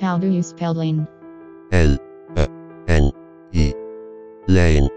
How do you spell lane? L A N E lane